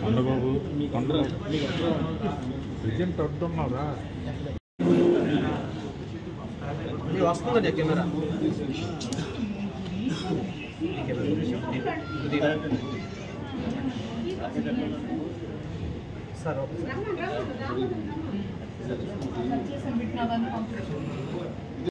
Kondababu. Kondababu result వద్దన్నారా? వస్తుందండి camera? Sir Naman.